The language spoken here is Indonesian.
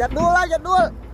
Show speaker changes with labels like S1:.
S1: jadul lah jadul